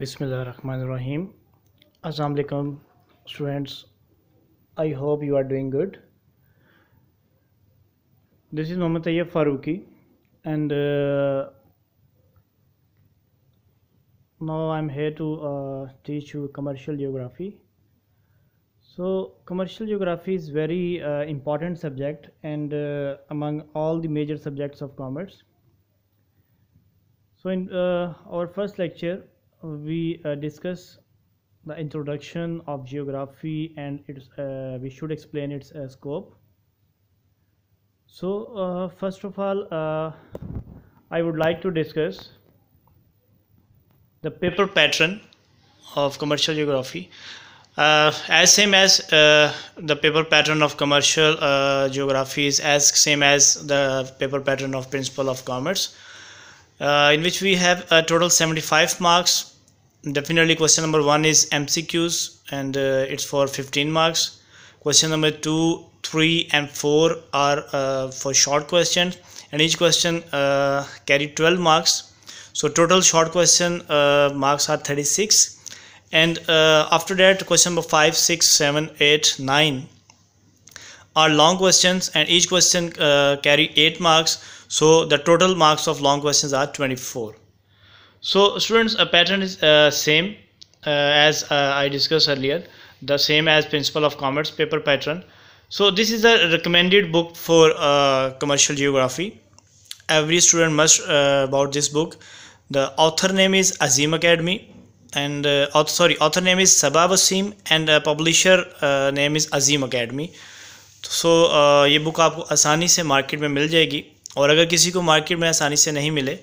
Bismillahirrahmanirrahim. Assalamu alaikum students. I hope you are doing good. This is Mohammad Tayyab Faruqi and uh, now I'm here to uh, teach you commercial geography. So commercial geography is very uh, important subject and uh, among all the major subjects of commerce. So in uh, our first lecture we uh, discuss the introduction of geography and its uh, we should explain its uh, scope. So uh, first of all uh, I would like to discuss the paper pattern of commercial geography. Uh, as same as the paper pattern of commercial geography is as same as the paper pattern of principle of commerce in which we have a total 75 marks definitely question number one is mcqs and uh, it's for 15 marks. Question number two three and four are uh, for short questions and each question uh, carry 12 marks. So total short question uh, marks are 36 and uh, after that question number five six seven eight nine are long questions and each question carry 8 marks. So the total marks of long questions are 24 so students a pattern is uh, same uh, as uh, I discussed earlier the same as principle of commerce paper pattern so this is a recommended book for uh, commercial geography every student must uh, about this book the author name is Azim Academy and uh, author, sorry author name is Sabah Wasim and publisher name is Azim Academy so, ये book आपको आसानी से market में मिल जाएगी और अगर किसी को मार्केट में आसानी से नहीं मिले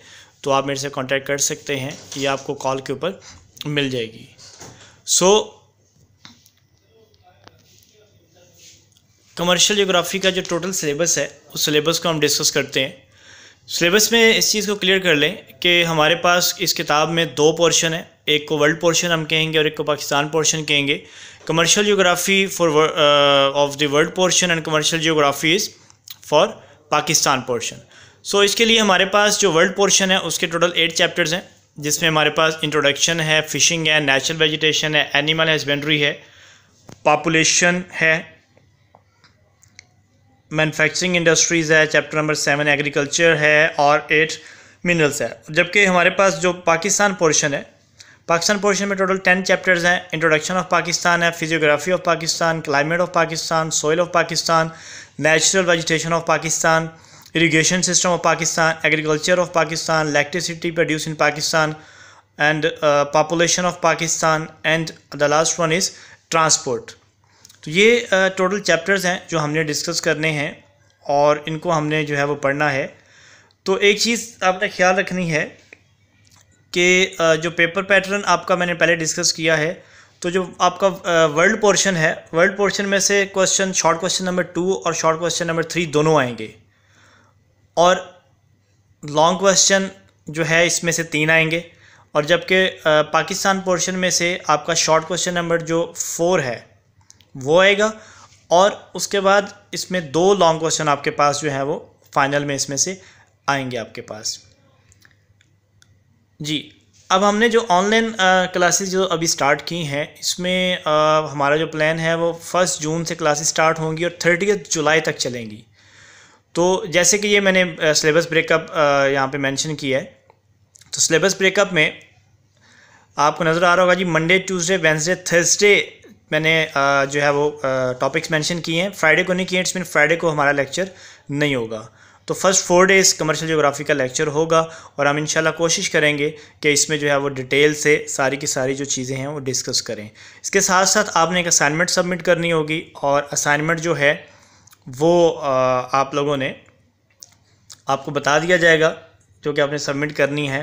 तो आप मेरे से कांटेक्ट कर सकते हैं ये आपको कॉल के ऊपर मिल जाएगी। सो कमर्शियल जोग्राफ़ी का जो टोटल सिलेबस है, उस सिलेबस को हम डिस्कस करते हैं। सिलेबस में इस चीज़ को क्लियर कर लें कि हमारे पास इस किताब में दो पोर्शन है, एक को वर्ल्ड पोर्शन हम कहेंगे और एक को पाकिस्तान पोर्शन कहेंगे। Commercial geography for of the world portion and commercial geography is for Pakistan portion so so, इसके लिए हमारे पास जो वर्ल्ड पोर्शन है उसके टोटल एट चैप्टर्स हैं जिसमें हमारे पास इंट्रोडक्शन है फिशिंग है नेचुरल वेजिटेशन है एनिमल हस्बेंड्री है पॉपुलेशन है मैनुफैक्चरिंग इंडस्ट्रीज़ है चैप्टर नंबर सेवन एग्रीकल्चर है और एट मिनरल्स है। जबकि हमारे पास जो पाकिस्तान पोर्शन है पाकिस्तान पोर्शन में टोटल टेन चैप्टर्स हैं इंट्रोडक्शन ऑफ़ पाकिस्तान है physiography of Pakistan climate of Pakistan soil of Pakistan natural vegetation of Pakistan irrigation system of Pakistan, agriculture of Pakistan, electricity produced in Pakistan and uh, population of Pakistan and the last one is transport. तो ये total uh, chapters हैं जो हमने discuss करने हैं और इनको हमने जो है वो पढ़ना है तो एक चीज़ आपने ख्याल रखनी है कि uh, जो पेपर पैटर्न आपका मैंने पहले डिस्कस किया है तो जो आपका वर्ल्ड uh, पोर्शन है वर्ल्ड पोर्शन में से question short question number two और शॉर्ट क्वेश्चन नंबर थ्री दोनों आएँगे और लॉन्ग क्वेश्चन जो है इसमें से तीन आएँगे। और जबकि पाकिस्तान पोर्शन में से आपका शॉर्ट क्वेश्चन नंबर जो फोर है वो आएगा। और उसके बाद इसमें दो लॉन्ग क्वेश्चन आपके पास जो है वो फाइनल में इसमें से आएँगे आपके पास। जी अब हमने जो ऑनलाइन क्लासेस जो अभी स्टार्ट की हैं इसमें आ, हमारा जो प्लान है वो फ़र्स्ट जून से क्लासेस स्टार्ट होंगी और थर्टी जुलाई तक चलेंगी। तो जैसे कि ये मैंने सिलेबस ब्रेकअप यहाँ पे मेंशन किया है तो सिलेबस ब्रेकअप में आपको नज़र आ रहा होगा जी मंडे ट्यूसडे वेंसडे थर्सडे मैंने जो है वो टॉपिक्स मेंशन किए हैं। फ्राइडे को नहीं किए इट्स मीन फ्राइडे को हमारा लेक्चर नहीं होगा। तो first four days commercial geography का लेक्चर होगा और हम इंशाल्लाह कोशिश करेंगे कि इसमें जो है वो डिटेल से सारी की सारी जो चीज़ें हैं वो डिस्कस करें। इसके साथ साथ आपने एक असाइनमेंट सबमिट करनी होगी और असाइनमेंट जो है वो आप लोगों ने आपको बता दिया जाएगा जो कि आपने सबमिट करनी है।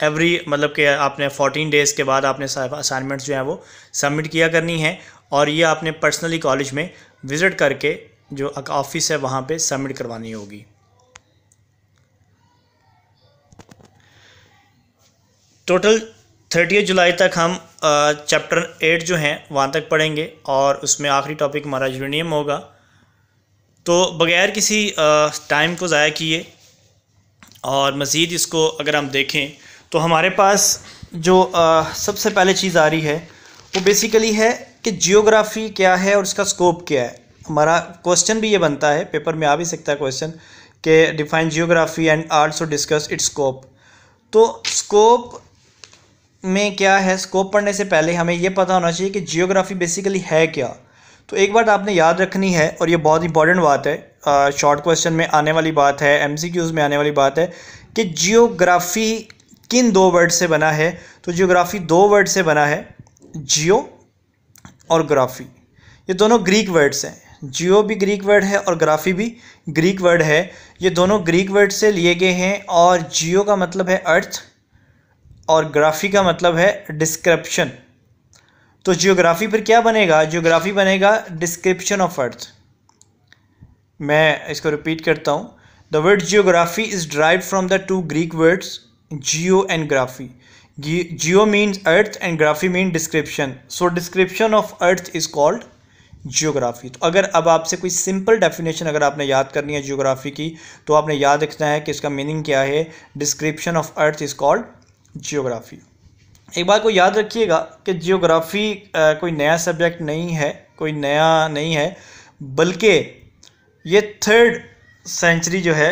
एवरी मतलब कि आपने फोर्टीन डेज़ के बाद आपने असाइनमेंट्स जो हैं वो सबमिट किया करनी है और ये आपने पर्सनली कॉलेज में विज़िट करके जो ऑफ़िस है वहाँ पे सबमिट करवानी होगी। टोटल थर्टी जुलाई तक हम चैप्टर एट जो हैं वहाँ तक पढ़ेंगे और उसमें आखिरी टॉपिक हमारा यूरेनियम होगा। तो बग़ैर किसी टाइम को ज़ाया किए और मज़ीद इसको अगर हम देखें तो हमारे पास जो सबसे पहले चीज़ आ रही है, वो बेसिकली है कि जियोग्राफी क्या है और उसका स्कोप क्या है। हमारा क्वेश्चन भी ये बनता है पेपर में आ भी सकता है क्वेश्चन कि define geography and arts also discuss its scope तो स्कोप में क्या है? स्कोप पढ़ने से पहले हमें यह पता होना चाहिए कि जियोग्राफी बेसिकली है क्या। तो एक बात आपने याद रखनी है, और ये बहुत इंपॉर्टेंट बात है शॉर्ट क्वेश्चन में आने वाली बात है एम में आने वाली बात है, कि जियोग्राफी किन दो वर्ड से बना है? तो जियोग्राफी दो वर्ड से बना है जियो और ग्राफी ये दोनों ग्रीक वर्ड्स हैं। जियो भी ग्रीक वर्ड है और ग्राफी भी ग्रीक वर्ड है। ये दोनों ग्रीक वर्ड से लिए गए हैं, और जियो का मतलब है अर्थ और ग्राफी का मतलब है डिस्क्रिप्शन तो जियोग्राफी पर क्या बनेगा? जियोग्राफी बनेगा डिस्क्रिप्शन ऑफ़ अर्थ मैं इसको रिपीट करता हूँ. The word geography is drive from the two Greek words geo and graphy geo means earth and graphy mean description so description of earth is called geography तो अगर अब आपसे कोई सिंपल डेफिनेशन अगर आपने याद करनी है जियोग्राफी की तो आपने याद रखना है कि इसका मीनिंग क्या है? Description of earth is called geography एक बात को याद रखिएगा कि जियोग्राफी कोई नया सब्जेक्ट नहीं है कोई नया नहीं है बल्कि ये थर्ड सेंचुरी जो है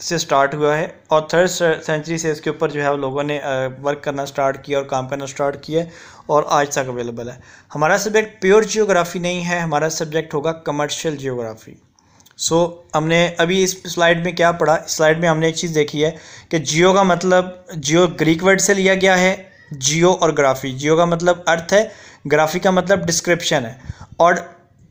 से स्टार्ट हुआ है और थर्ड सेंचुरी से इसके ऊपर जो है लोगों ने वर्क करना स्टार्ट किया और काम करना स्टार्ट किया और आज तक अवेलेबल है। हमारा सब्जेक्ट प्योर जियोग्राफी नहीं है हमारा सब्जेक्ट होगा कमर्शियल जियोग्राफी सो so, हमने अभी इस स्लाइड में क्या पढ़ा? स्लाइड में हमने एक चीज़ देखी है कि जियो का मतलब जियो ग्रीक वर्ड से लिया गया है जियो और ग्राफी। जियो का मतलब अर्थ है, ग्राफी का मतलब डिस्क्रिप्शन है। और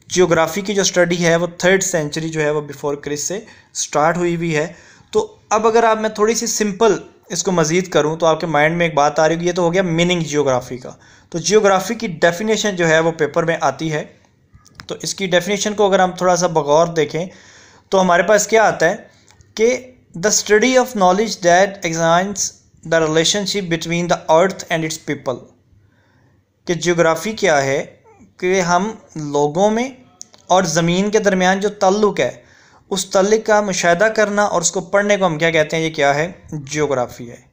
जियोग्राफी की जो स्टडी है, वो थर्ड सेंचुरी जो है, वो बिफोर क्रिस से स्टार्ट हुई हुई है। तो अब अगर आप, मैं थोड़ी सी सिंपल इसको मज़ीद करूँ तो आपके माइंड में एक बात आ रही है ये तो हो गया मीनिंग जियोग्राफी का। तो जियोग्राफी की डेफिनेशन जो है, वो पेपर में आती है। तो इसकी डेफिनेशन को अगर हम थोड़ा सा बगौर देखें तो हमारे पास क्या आता है कि the study of knowledge that examines the relationship between the earth and its people, कि जियोग्राफी क्या है, कि हम लोगों में और ज़मीन के दरमियान जो ताल्लुक़ है, उस तल्लिक का मुशाह करना और उसको पढ़ने को हम क्या कहते हैं, ये क्या है, जियोग्राफी है।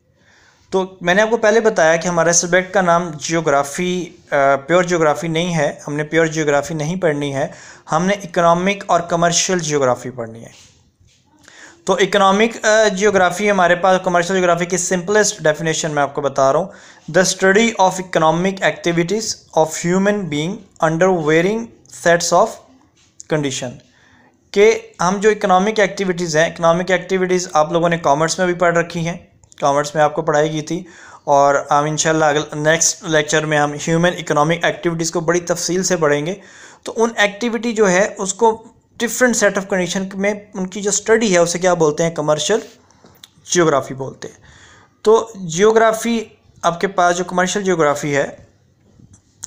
तो मैंने आपको पहले बताया कि हमारे सब्जेक्ट का नाम जियोग्राफ़ी प्योर जियोग्राफ़ी नहीं है, हमने प्योर जियोग्राफ़ी नहीं पढ़नी है, हमने इकोनॉमिक और कमर्शियल जियोग्राफ़ी पढ़नी है। तो इकोनॉमिक जियोग्राफ़ी हमारे पास कमर्शियल जियोग्राफ़ी की सिंपलेस्ट डेफिनेशन मैं आपको बता रहा हूँ। The study of economic activities of human being under varying sets of condition कि हम जो इकोनॉमिक एक्टिविटीज़ हैं इकोनॉमिक एक्टिविटीज़ आप लोगों ने कॉमर्स में भी पढ़ रखी हैं। कॉमर्स में आपको पढ़ाई की थी। और हम अगले नेक्स्ट लेक्चर में हम ह्यूमन इकोनॉमिक एक्टिविटीज़ को बड़ी तफसील से पढ़ेंगे। तो उन एक्टिविटी जो है, उसको डिफरेंट सेट ऑफ़ कंडीशन में उनकी जो स्टडी है, उसे क्या बोलते हैं? कमर्शियल जियोग्राफी बोलते हैं। तो जियोग्राफी आपके पास जो कमर्शियल जियोग्राफी है,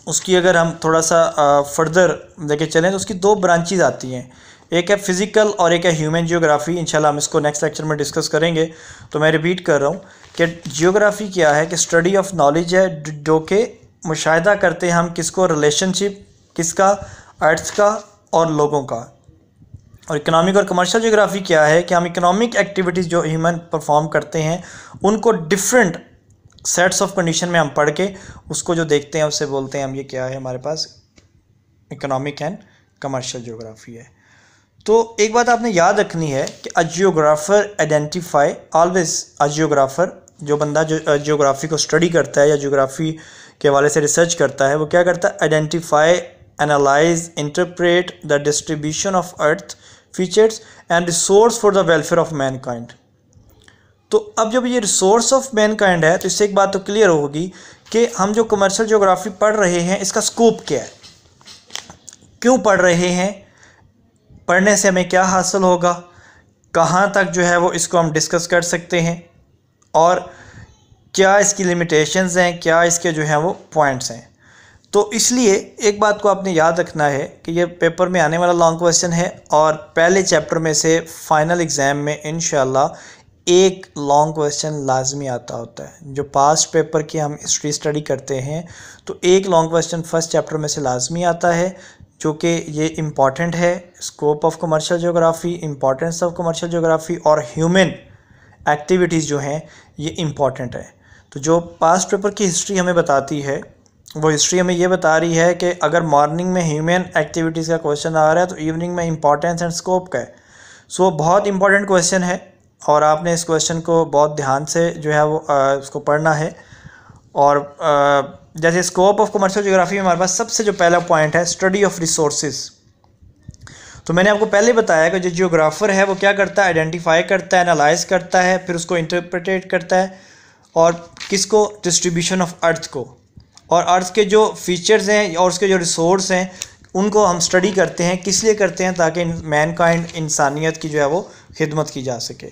उसकी अगर हम थोड़ा सा फर्दर लेके चलें तो उसकी दो ब्रांचेज आती हैं। एक है फ़िज़िकल और एक है ह्यूमन जियोग्राफी इंशाल्लाह हम इसको नेक्स्ट लेक्चर में डिस्कस करेंगे। तो मैं रिपीट कर रहा हूँ कि जियोग्राफी क्या है, कि स्टडी ऑफ़ नॉलेज है जो कि मुशाह करते हैं हम किसको? रिलेशनशिप किसका? अर्थ का और लोगों का। और इकोनॉमिक और कमर्शियल जियोग्राफी क्या है कि हम इकोनॉमिक एक्टिविटीज़ जो ह्यूमन परफॉर्म करते हैं, उनको डिफरेंट सेट्स ऑफ़ कंडीशन में हम पढ़ के उसको जो देखते हैं, उससे बोलते हैं हम, ये क्या है हमारे पास? इकोनॉमिक एंड कमर्शियल जियोग्राफी है। तो एक बात आपने याद रखनी है कि a geographer identify always a geographer जो बंदा जो जियोग्राफी को स्टडी करता है या जियोग्राफी के हवाले से रिसर्च करता है, वो क्या करता है? Identify analyze interpret the distribution of earth features and resource for the welfare of mankind तो अब जब ये रिसोर्स ऑफ़ मैन काइंड है तो इससे एक बात तो क्लियर होगी कि हम जो कमर्शियल जोग्राफी पढ़ रहे हैं, इसका स्कोप क्या है? क्यों पढ़ रहे हैं? पढ़ने से हमें क्या हासिल होगा? कहाँ तक जो है वो इसको हम डिस्कस कर सकते हैं? और क्या इसकी लिमिटेशंस हैं? क्या इसके जो हैं वो पॉइंट्स हैं? तो इसलिए एक बात को आपने याद रखना है कि ये पेपर में आने वाला लॉन्ग क्वेश्चन है और पहले चैप्टर में से फाइनल एग्ज़ाम में इन एक लॉन्ग क्वेश्चन लाजमी आता होता है, जो पास्ट पेपर की हम हिस्ट्री स्टडी करते हैं तो एक लॉन्ग क्वेश्चन फ़र्स्ट चैप्टर में से लाजमी आता है, जो कि ये इंपॉर्टेंट है scope of commercial geography importance of commercial geography और ह्यूमन एक्टिविटीज़ जो हैं, ये इंपॉर्टेंट है। तो जो पास्ट पेपर की हिस्ट्री हमें बताती है वो हिस्ट्री हमें ये बता रही है कि अगर मॉर्निंग में ह्यूमन एक्टिविटीज़ का क्वेश्चन आ रहा है तो इवनिंग में इंपॉर्टेंस एंड स्कोप का है। सो so, बहुत इंपॉर्टेंट क्वेश्चन है और आपने इस क्वेश्चन को बहुत ध्यान से जो है वो उसको पढ़ना है। और आ, जैसे स्कोप ऑफ़ कमर्शियल जोग्राफी में हमारे पास सबसे जो पहला पॉइंट है स्टडी ऑफ़ रिसोर्स तो मैंने आपको पहले बताया कि जो जियोग्राफर है वो क्या करता है? आइडेंटिफाई करता है एनालाइज करता है फिर उसको इंटरप्रिटेट करता है और किसको? डिस्ट्रीब्यूशन ऑफ़ अर्थ को। और अर्थ के जो फीचर्स हैं और उसके जो रिसोर्स हैं, उनको हम स्टडी करते हैं, किस लिए करते हैं ताकि मैन काइंड इंसानियत की जो है वो खिदमत की जा सके।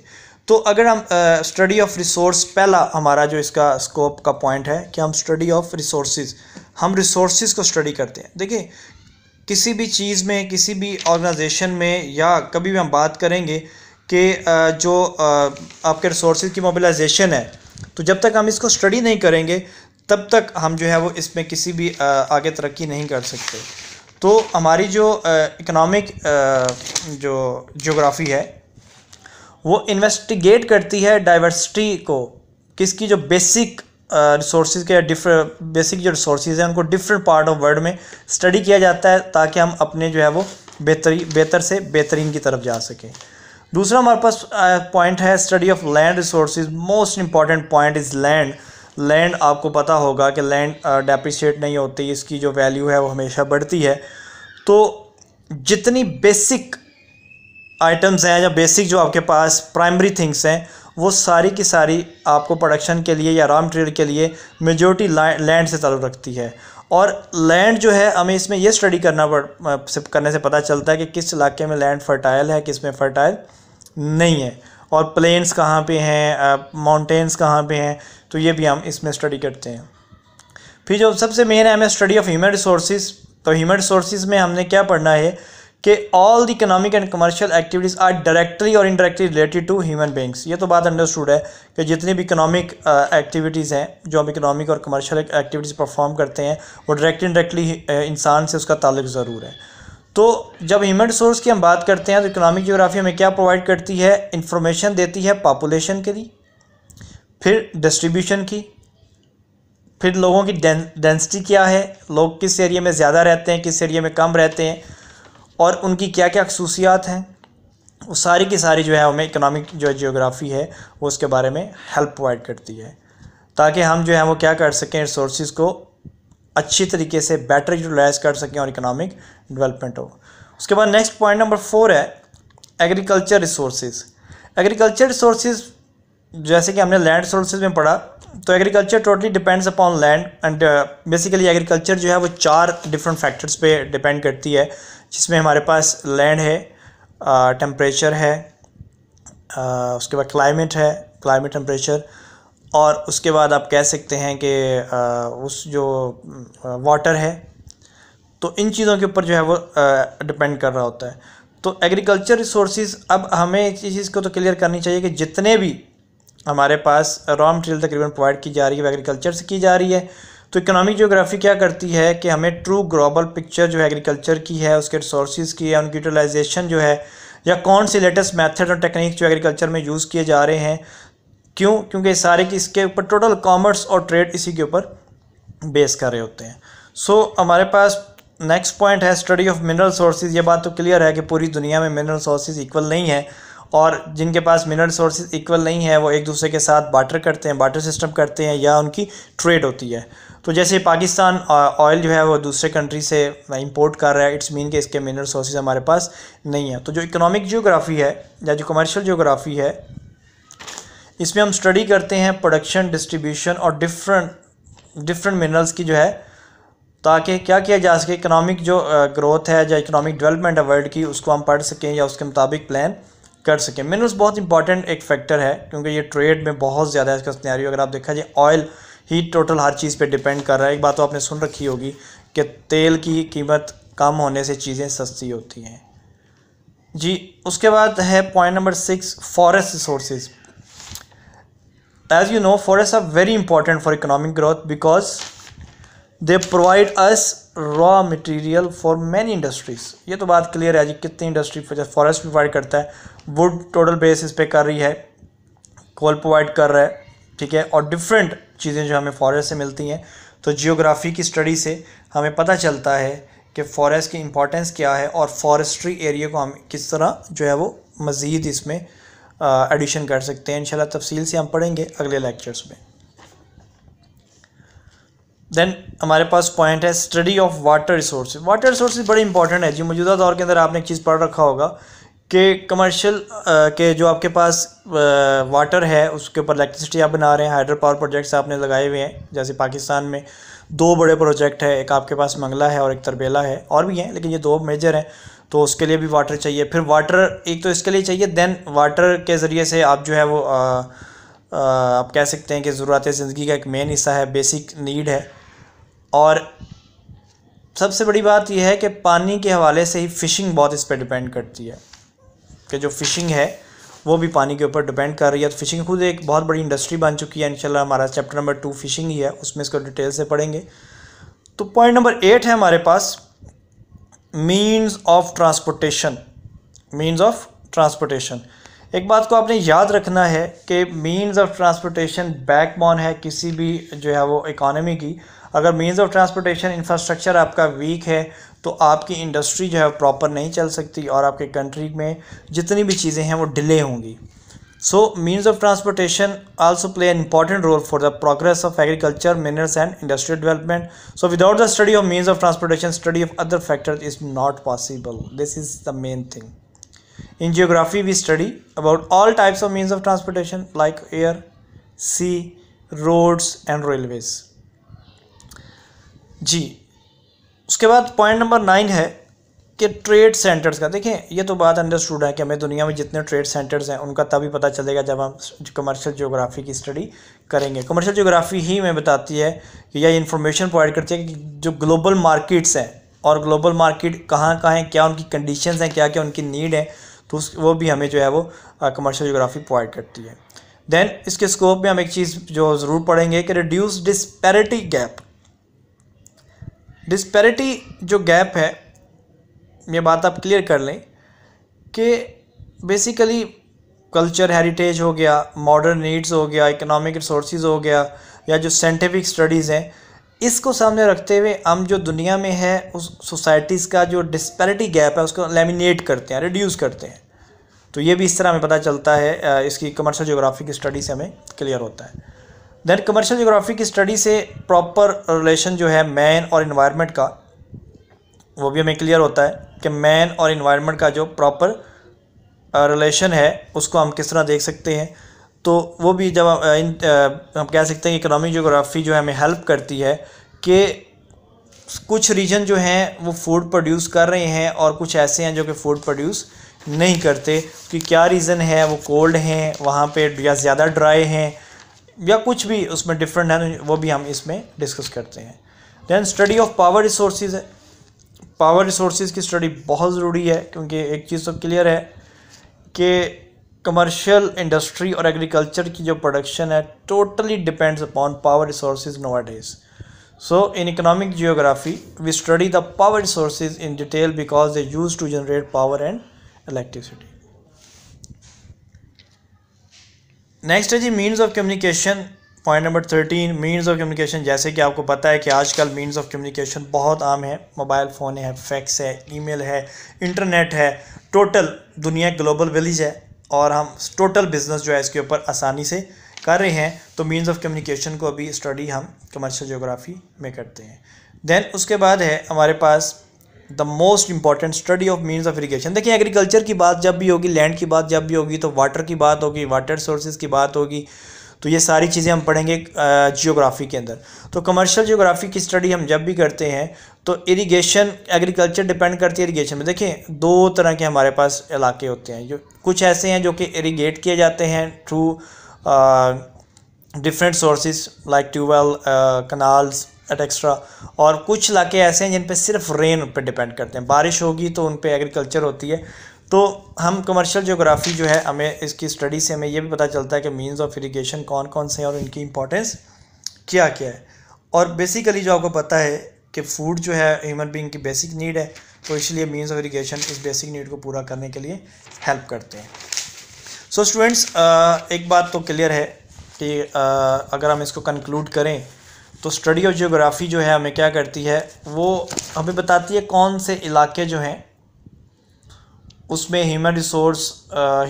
तो अगर हम स्टडी ऑफ़ रिसोर्स पहला हमारा जो इसका स्कोप का पॉइंट है कि हम स्टडी ऑफ़ रिसोर्स हम रिसोर्स को स्टडी करते हैं। देखिए, किसी भी चीज़ में, किसी भी ऑर्गेनाइजेशन में या कभी भी हम बात करेंगे कि जो आपके रिसोर्स की मोबिलाइजेशन है तो जब तक हम इसको स्टडी नहीं करेंगे तब तक हम जो है वो इसमें किसी भी आगे तरक्की नहीं कर सकते। तो हमारी जो इकोनॉमिक जो जोग्राफ़ी है, वो इन्वेस्टिगेट करती है डाइवर्सिटी को। किसकी जो बेसिक रिसोर्स के डिफरेंट बेसिक जो रिसोर्स हैं, उनको डिफरेंट पार्ट ऑफ़ वर्ल्ड में स्टडी किया जाता है ताकि हम अपने जो है वो बेहतरी, बेहतर से बेहतरीन की तरफ़ जा सकें। दूसरा हमारे पास पॉइंट है study of land resource most important point is land land आपको पता होगा कि लैंड डेप्रिशिएट नहीं होती, इसकी जो वैल्यू है वो हमेशा बढ़ती है। तो जितनी बेसिक आइटम्स हैं या बेसिक जो आपके पास प्राइमरी थिंग्स हैं, वो सारी की सारी आपको प्रोडक्शन के लिए या रॉ मटेरियल के लिए मेजोरिटी लैंड से ताल्लुक़ रखती है। और लैंड जो है, हमें इसमें यह स्टडी करना पड़ करने से पता चलता है कि किस इलाके में लैंड फर्टाइल है, किसमें फर्टाइल नहीं है। और प्लेन्स कहाँ पे हैं माउंटेन्स कहाँ पे हैं तो ये भी हम इसमें स्टडी करते हैं। फिर जो सबसे मेन है, हमें स्टडी ऑफ़ ह्यूमन रिसोर्स तो ह्यूमन रिसोर्स में हमने क्या पढ़ना है कि all the economic and commercial activities are directly और indirectly related to human beings ये तो बात अंडरस्टूड है कि जितनी भी इकोनॉमिक एक्टिविटीज़ हैं, जो हम इकोनॉमिक और कमर्शियल एक्टिविटीज़ परफॉर्म करते हैं, वो डायरेक्टली इनडायरेक्टली इंसान से उसका ताल्लुक ज़रूर है। तो जब ह्यूमन रिसोर्स की हम बात करते हैं तो इकोनॉमिक जोग्राफी हमें क्या प्रोवाइड करती है? इंफॉर्मेशन देती है पॉपुलेशन के लिए, फिर डिस्ट्रीब्यूशन की, फिर लोगों की डेंसिटी क्या है, लोग किस एरिया में ज़्यादा रहते हैं, किस एरिया में कम रहते हैं, और उनकी क्या क्या खसूसियात हैं, वो सारी की सारी जो है हमें इकोनॉमिक जो जियोग्राफी है, वो उसके बारे में हेल्प प्रोवाइड करती है, ताकि हम जो है वो क्या कर सकें रिसोर्स को अच्छी तरीके से बेटर यूटिलाइज कर सकें और इकोनॉमिक डेवलपमेंट हो उसके बाद नेक्स्ट पॉइंट नंबर फोर है एग्रीकल्चर रिसोर्स एग्रीकल्चर रिसोर्स जैसे कि हमने लैंड रिसोर्स में पढ़ा तो agriculture totally depends upon land and basically agriculture जो है वो चार डिफरेंट फैक्टर्स पे डिपेंड करती है जिसमें हमारे पास लैंड है टेम्परेचर है आ, उसके बाद क्लाइमेट है क्लाइमेट टेम्परेचर और उसके बाद आप कह सकते हैं कि उस जो वाटर है तो इन चीज़ों के ऊपर जो है वो डिपेंड कर रहा होता है। तो एग्रीकल्चर रिसोर्स अब हमें इस चीज़ को तो क्लियर करनी चाहिए कि जितने भी हमारे पास रॉ मटेरियल तकरीबन प्रोवाइड की जा रही है एग्रीकल्चर से की जा रही है। तो इकोनॉमिक जोग्राफी क्या करती है कि हमें ट्रू ग्लोबल पिक्चर जो है एग्रीकल्चर की है उसके रिसोर्स की है उनकी यूटिलाइजेशन जो है या कौन सी लेटेस्ट मेथड और टेक्निक जो एग्रीकल्चर में यूज़ किए जा रहे हैं। क्यों? क्योंकि सारे की इसके ऊपर टोटल कॉमर्स और ट्रेड इसी के ऊपर बेस कर रहे होते हैं। सो so, हमारे पास नेक्स्ट पॉइंट है स्टडी ऑफ़ मिनरल सोर्सेज ये बात तो क्लियर है कि पूरी दुनिया में मिनरल सोर्सेज इक्वल नहीं है और जिनके पास मिनरल सोर्सेज इक्वल नहीं है, वो एक दूसरे के साथ बाटर करते हैं बाटर सिस्टम करते हैं या उनकी ट्रेड होती है। तो जैसे पाकिस्तान ऑयल जो है वो दूसरे कंट्री से इंपोर्ट कर रहा है इट्स मीन कि इसके मिनरल सोर्सेज हमारे पास नहीं है। तो जो इकोनॉमिक जियोग्राफी है या जो कमर्शियल जियोग्राफी है, इसमें हम स्टडी करते हैं प्रोडक्शन डिस्ट्रीब्यूशन और डिफरेंट डिफरेंट मिनरल्स की जो है ताकि क्या किया जा सके इकनॉमिक जो ग्रोथ है या इकोनॉमिक डेवलपमेंट है वर्ल्ड की, उसको हम पढ़ सकें या उसके मुताबिक प्लान कर सकें। मिनरल्स बहुत इंपॉर्टेंट एक फैक्टर है, क्योंकि ये ट्रेड में बहुत ज़्यादा है इसका स्नैरियो अगर आप देखा जाए ऑयल ही टोटल हर चीज़ पे डिपेंड कर रहा है। एक बात तो आपने सुन रखी होगी कि तेल की कीमत कम होने से चीज़ें सस्ती होती हैं। जी, उसके बाद है point number six forest resources as you know forest are very important for economic growth because they provide us raw material for many industries ये तो बात क्लियर है जी, कितनी इंडस्ट्री फॉरेस्ट प्रोवाइड करता है वुड टोटल बेसिस पे कर रही है कोल प्रोवाइड कर रहा है, ठीक है, और डिफरेंट चीज़ें जो हमें फॉरेस्ट से मिलती हैं। तो जियोग्राफी की स्टडी से हमें पता चलता है कि फ़ॉरेस्ट की इम्पोर्टेंस क्या है और फॉरेस्ट्री एरिया को हम किस तरह जो है वो मज़ीद इसमें एडिशन कर सकते हैं। इंशाल्लाह तफसील से हम पढ़ेंगे अगले लेक्चर्स में। देन हमारे पास पॉइंट है study of water resource water resource बड़े इंपॉर्टेंट है जी. मौजूदा दौर के अंदर आपने एक चीज़ पढ़ रखा होगा कि कमर्शियल के जो आपके पास वाटर है उसके ऊपर इलेक्ट्रिसिटी आप बना रहे हैं हाइड्रो पावर प्रोजेक्ट्स आपने लगाए हुए हैं जैसे पाकिस्तान में दो बड़े प्रोजेक्ट है एक आपके पास मंगला है और एक तरबेला है और भी हैं लेकिन ये दो मेजर हैं तो उसके लिए भी वाटर चाहिए। फिर वाटर एक तो इसके लिए चाहिए देन वाटर के ज़रिए से आप जो है वो आ, आ, आप कह सकते हैं कि ज़रूरत ज़िंदगी का एक मेन हिस्सा है बेसिक नीड है। और सबसे बड़ी बात यह है कि पानी के हवाले से ही फ़िशिंग बहुत इस पर डिपेंड करती है, कि जो फ़िशिंग है, वो भी पानी के ऊपर डिपेंड कर रही है। तो फ़िशिंग खुद एक बहुत बड़ी इंडस्ट्री बन चुकी है, इंशाल्लाह हमारा चैप्टर नंबर टू फ़िशिंग ही है, उसमें इसको डिटेल से पढ़ेंगे। तो पॉइंट नंबर एट है हमारे पास means of transportation means of transportation एक बात को आपने याद रखना है कि मीन्स ऑफ़ ट्रांसपोर्टेशन बैकबोन है किसी भी जो है वो इकानमी की। अगर मीन्स ऑफ़ ट्रांसपोर्टेशन इंफ्रास्ट्रक्चर आपका वीक है तो आपकी इंडस्ट्री जो है प्रॉपर नहीं चल सकती और आपके कंट्री में जितनी भी चीज़ें हैं वो डिले होंगी। So means of transportation also play an important role for the progress of agriculture minerals and industrial development so without the study of means of transportation study of other factors is not possible this is the main thing in geography we study about all types of means of transportation like air sea roads and railways जी। उसके बाद point number nine है कि trade centres का। देखें, ये तो बात अंडरस्टूड है कि हमें दुनिया में जितने ट्रेड सेंटर्स हैं, उनका तभी पता चलेगा जब हम कमर्शियल जोग्राफ़ी की स्टडी करेंगे। कमर्शियल जोग्राफ़ी ही हमें बताती है कि यह इन्फॉर्मेशन प्रोवाइड करती है कि जो ग्लोबल मार्केट्स हैं और ग्लोबल मार्केट कहाँ कहाँ हैं, क्या उनकी कंडीशन हैं क्या क्या उनकी नीड है तो उस, वो भी हमें जो है वो कमर्शियल जोग्राफ़ी प्रोवाइड करती है। देन इसके स्कोप में हम एक चीज़ जो ज़रूर पढ़ेंगे कि रिड्यूस डिस्पैरिटी गैप डिस्पैरिटी जो गैप है, ये बात आप क्लियर कर लें कि बेसिकली कल्चर हेरिटेज हो गया मॉडर्न नीड्स हो गया इकोनॉमिक रिसोर्स हो गया, या जो साइंटिफिक स्टडीज़ हैं, इसको सामने रखते हुए हम जो दुनिया में है, उस सोसाइटीज़ का जो डिस्पैरिटी गैप है, उसको लेमिनेट करते हैं रिड्यूस करते हैं। तो ये भी इस तरह हमें पता चलता है इसकी कमर्शल जोग्राफी की स्टडी से हमें क्लियर होता है। देन कमर्शियल जोग्राफी की स्टडी से प्रॉपर रिलेशन जो है मैन और इन्वायरमेंट का, वो भी हमें क्लियर होता है कि मैन और इन्वायरमेंट का जो प्रॉपर रिलेशन है, उसको हम किस तरह देख सकते हैं। तो वो भी जब इन हम कह सकते हैं इकोनॉमिक जोग्राफ़ी जो है हमें हेल्प करती है कि कुछ रीजन जो हैं, वो फ़ूड प्रोड्यूस कर रहे हैं और कुछ ऐसे हैं जो कि फ़ूड प्रोड्यूस नहीं करते, कि क्या रीज़न है, वो कोल्ड हैं, वहाँ पे या ज़्यादा ड्राई हैं या कुछ भी उसमें डिफरेंट है वो भी हम इसमें डिस्कस करते हैं। Then study of power resource है। पावर रिसोर्स की स्टडी बहुत ज़रूरी है, क्योंकि एक चीज़ तो क्लियर है कि कमर्शियल इंडस्ट्री और एग्रीकल्चर की जो प्रोडक्शन है totally depends upon power resource nowadays so in economic geography we study the power resource in detail because they use to generate power and electricity next है जी means of communication point number thirteen means of communication जैसे कि आपको पता है कि आजकल means of communication बहुत आम है मोबाइल फ़ोन है फैक्स है ईमेल है इंटरनेट है टोटल दुनिया ग्लोबल विलेज है, और हम टोटल बिज़नेस जो है इसके ऊपर आसानी से कर रहे हैं तो मीन्स ऑफ़ कम्युनिकेशन को अभी स्टडी हम कमर्शियल जोग्राफ़ी में करते हैं। देन उसके बाद है, हमारे पास the most important study of means of irrigation देखिए एग्रीकल्चर की बात जब भी होगी लैंड की बात जब भी होगी तो वाटर की बात होगी वाटर सोर्सेज की बात होगी तो ये सारी चीज़ें हम पढ़ेंगे जियोग्राफी के अंदर। तो कमर्शियल जियोग्राफी की स्टडी हम जब भी करते हैं तो इरिगेशन एग्रीकल्चर डिपेंड करती है इरीगेशन में। देखिए, दो तरह के हमारे पास इलाके होते हैं, जो कुछ ऐसे हैं जो कि इरीगेट किए जाते हैं through different sources like tubewell canals etcetera और कुछ इलाके ऐसे हैं जिन पे सिर्फ़ रेन पे डिपेंड करते हैं। बारिश होगी तो उन पे एग्रीकल्चर होती है। तो हम कमर्शियल जोग्राफ़ी जो है हमें इसकी स्टडी से हमें ये भी पता चलता है कि मीन्स ऑफ़ इरीगेशन कौन कौन से हैं और इनकी इंपॉर्टेंस क्या क्या है। और बेसिकली जो आपको पता है कि फ़ूड जो है ह्यूमन बींग की बेसिक नीड है तो इसलिए मीन्स ऑफ़ इरीगेशन इस बेसिक नीड को पूरा करने के लिए हेल्प करते हैं। सो so, स्टूडेंट्स एक बात तो क्लियर है कि अगर हम इसको कंक्लूड करें तो स्टडी ऑफ़ जियोग्राफ़ी जो है हमें क्या करती है, वो हमें बताती है कौन से इलाके जो हैं, उसमें human resource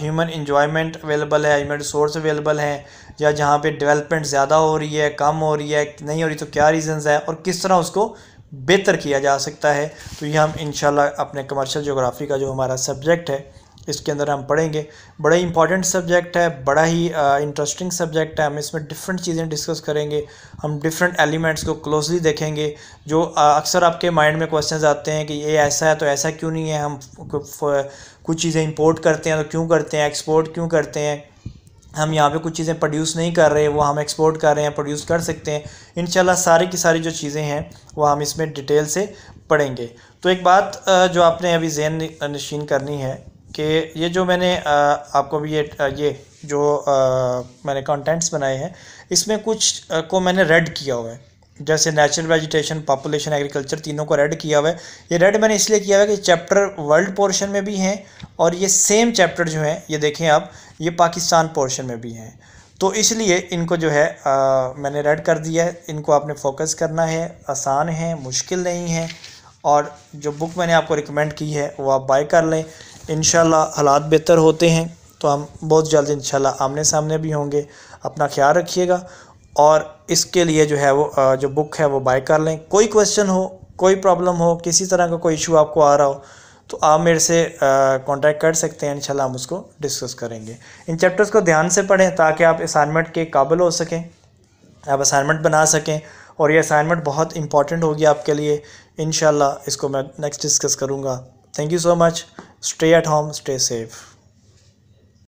human enjoyment available है ह्यूमन रिसोर्स अवेलेबल हैं, या जहाँ पे डेवलपमेंट ज़्यादा हो रही है, कम हो रही है, नहीं हो रही तो क्या रीज़न्स है, और किस तरह उसको बेहतर किया जा सकता है तो ये हम इंशाल्लाह अपने कमर्शियल जोग्राफ़ी का जो हमारा सब्जेक्ट है इसके अंदर हम पढ़ेंगे। बड़ा ही इंपॉर्टेंट सब्जेक्ट है, बड़ा ही इंटरेस्टिंग सब्जेक्ट है। हम इसमें डिफरेंट चीज़ें डिस्कस करेंगे। हम डिफरेंट एलिमेंट्स को क्लोजली देखेंगे। जो अक्सर आपके माइंड में क्वेश्चन आते हैं कि ये ऐसा है तो ऐसा क्यों नहीं है? हम कुछ चीज़ें इंपोर्ट करते हैं तो क्यों करते हैं? एक्सपोर्ट क्यों करते हैं? हम यहाँ पे कुछ चीज़ें प्रोड्यूस नहीं कर रहे, वो हम एक्सपोर्ट कर रहे हैं प्रोड्यूस कर सकते हैं। इन सारी की सारी जो चीज़ें हैं, वो हम इसमें डिटेल से पढ़ेंगे। तो एक बात जो आपने अभी जहन नशीन करनी है कि ये जो मैंने आपको भी ये ये जो मैंने कंटेंट्स बनाए हैं इसमें कुछ को मैंने रेड किया हुआ है। जैसे नेचुरल वेजिटेशन पॉपुलेशन एग्रीकल्चर तीनों को रेड किया हुआ है। ये रेड मैंने इसलिए किया हुआ है कि चैप्टर वर्ल्ड पोर्शन में भी हैं और ये सेम चैप्टर जो हैं ये देखें आप ये पाकिस्तान पोर्शन में भी हैं। तो इसलिए इनको जो है आ, मैंने रेड कर दिया है। इनको आपने फोकस करना है आसान है मुश्किल नहीं है। और जो बुक मैंने आपको रिकमेंड की है वो आप बाय कर लें। इन हालात बेहतर होते हैं तो हम बहुत जल्द इन आमने सामने भी होंगे। अपना ख्याल रखिएगा और इसके लिए जो है वो जो बुक है वो बाय कर लें। कोई क्वेश्चन हो, कोई प्रॉब्लम हो, किसी तरह का कोई इशू आपको आ रहा हो तो आप मेरे से कांटेक्ट कर सकते हैं। इंशाल्लाह हम उसको डिस्कस करेंगे। इन चैप्टर्स को ध्यान से पढ़ें ताकि आप असाइनमेंट के काबिल हो सकें, आप असाइनमेंट बना सकें और ये असाइनमेंट बहुत इंपॉर्टेंट होगी आपके लिए। इन इसको मैं नेक्स्ट डिस्कस करूँगा। Thank you so much stay at home stay safe